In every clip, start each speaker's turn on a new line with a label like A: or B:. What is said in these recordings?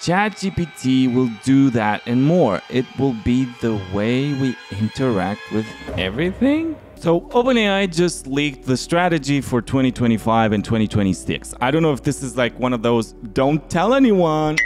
A: ChatGPT will do that and more. It will be the way we interact with everything. So, OpenAI just leaked the strategy for 2025 and 2026. I don't know if this is like one of those don't tell anyone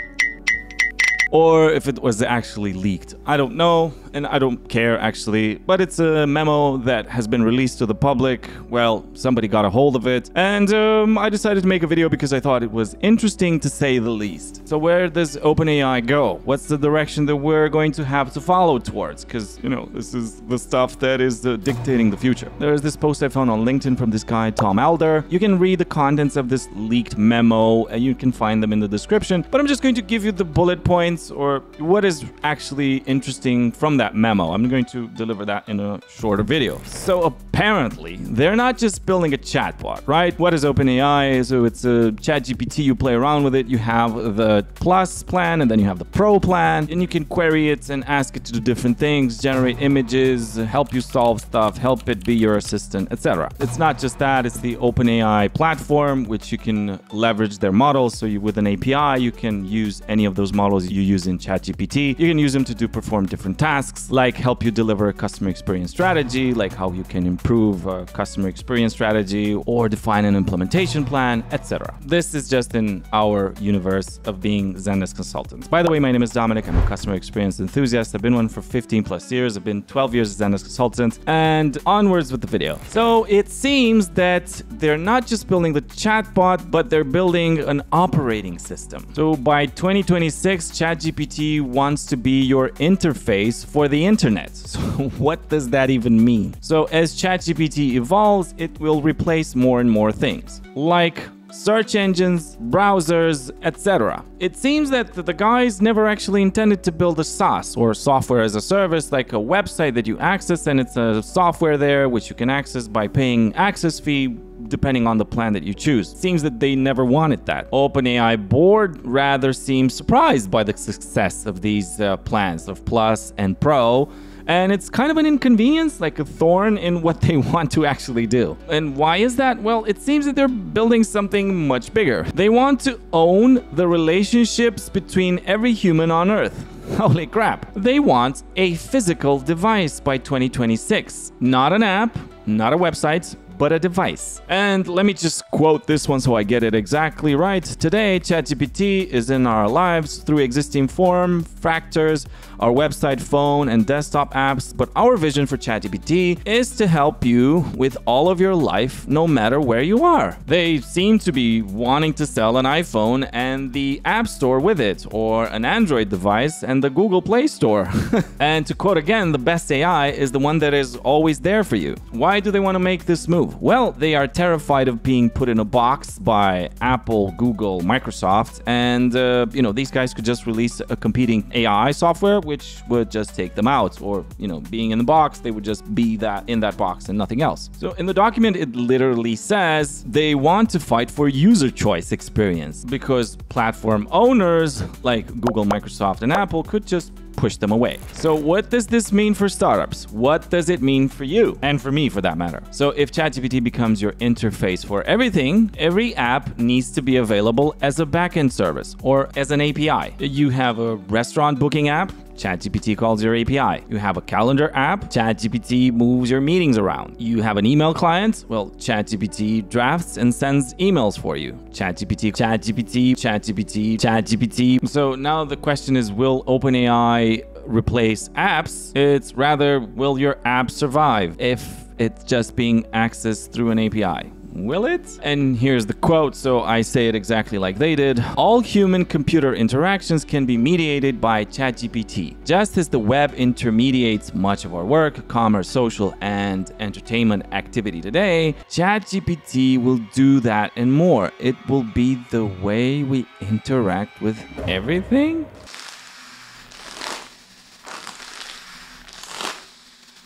A: or if it was actually leaked. I don't know, and I don't care actually, but it's a memo that has been released to the public. Well, somebody got a hold of it, and um, I decided to make a video because I thought it was interesting to say the least. So, where does OpenAI go? What's the direction that we're going to have to follow towards? Because, you know, this is the stuff that is uh, dictating the future. There's this post I found on LinkedIn from this guy, Tom Alder. You can read the contents of this leaked memo, and you can find them in the description, but I'm just going to give you the bullet points or what is actually interesting from that memo. I'm going to deliver that in a shorter video. So apparently, they're not just building a chatbot, right? What is OpenAI? So it's a ChatGPT. You play around with it. You have the Plus plan, and then you have the Pro plan, and you can query it and ask it to do different things, generate images, help you solve stuff, help it be your assistant, etc. It's not just that. It's the OpenAI platform, which you can leverage their models. So you, with an API, you can use any of those models you use in ChatGPT. You can use them to do perform different tasks, like help you deliver a customer experience strategy, like how you can improve a customer experience strategy or define an implementation plan, etc. This is just in our universe of being Zendesk consultants. By the way, my name is Dominic. I'm a customer experience enthusiast. I've been one for 15 plus years. I've been 12 years as Zendesk consultant and onwards with the video. So it seems that they're not just building the chatbot, but they're building an operating system. So by 2026, ChatGPT wants to be your interface for the internet. So what does that even mean? So as ChatGPT evolves, it will replace more and more things, like search engines, browsers, etc. It seems that the guys never actually intended to build a SaaS or software as a service, like a website that you access and it's a software there which you can access by paying access fee depending on the plan that you choose. Seems that they never wanted that. OpenAI board rather seems surprised by the success of these uh, plans of Plus and Pro and it's kind of an inconvenience, like a thorn in what they want to actually do. And why is that? Well, it seems that they're building something much bigger. They want to own the relationships between every human on Earth. Holy crap. They want a physical device by 2026. Not an app, not a website, but a device. And let me just quote this one so I get it exactly right. Today, ChatGPT is in our lives through existing form factors, our website, phone, and desktop apps. But our vision for ChatGPT is to help you with all of your life, no matter where you are. They seem to be wanting to sell an iPhone and the App Store with it, or an Android device and the Google Play Store. and to quote again, the best AI is the one that is always there for you. Why do they want to make this move? Well, they are terrified of being put in a box by Apple, Google, Microsoft, and uh, you know these guys could just release a competing AI software, which would just take them out. Or you know, being in the box, they would just be that in that box and nothing else. So in the document, it literally says they want to fight for user choice experience because platform owners like Google, Microsoft, and Apple could just push them away. So what does this mean for startups? What does it mean for you? And for me, for that matter. So if ChatGPT becomes your interface for everything, every app needs to be available as a backend service or as an API. You have a restaurant booking app, ChatGPT calls your API. You have a calendar app, ChatGPT moves your meetings around. You have an email client, well, ChatGPT drafts and sends emails for you. ChatGPT, ChatGPT, ChatGPT, ChatGPT. So now the question is will OpenAI replace apps? It's rather, will your app survive if it's just being accessed through an API? Will it? And here's the quote, so I say it exactly like they did. All human computer interactions can be mediated by ChatGPT. Just as the web intermediates much of our work, commerce, social, and entertainment activity today, ChatGPT will do that and more. It will be the way we interact with everything.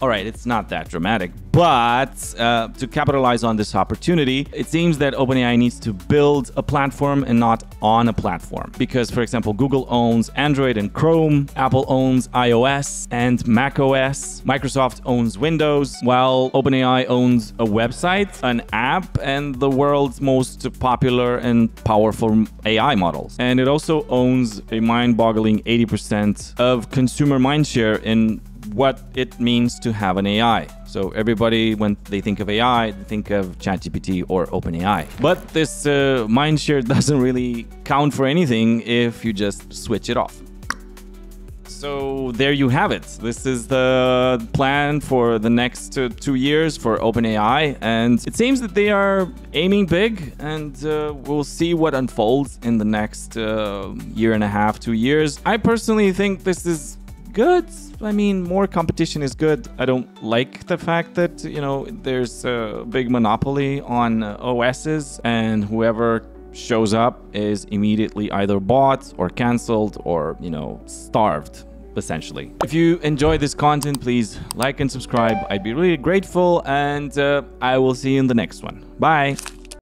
A: All right, it's not that dramatic, but uh, to capitalize on this opportunity, it seems that OpenAI needs to build a platform and not on a platform. Because, for example, Google owns Android and Chrome, Apple owns iOS and macOS, Microsoft owns Windows, while OpenAI owns a website, an app, and the world's most popular and powerful AI models. And it also owns a mind boggling 80% of consumer mindshare in what it means to have an AI. So everybody, when they think of AI, they think of ChatGPT or OpenAI. But this uh, mindshare doesn't really count for anything if you just switch it off. So there you have it. This is the plan for the next uh, two years for OpenAI, and it seems that they are aiming big, and uh, we'll see what unfolds in the next uh, year and a half, two years. I personally think this is good. I mean, more competition is good. I don't like the fact that, you know, there's a big monopoly on uh, OSs and whoever shows up is immediately either bought or canceled or, you know, starved essentially. If you enjoy this content, please like and subscribe. I'd be really grateful and uh, I will see you in the next one. Bye.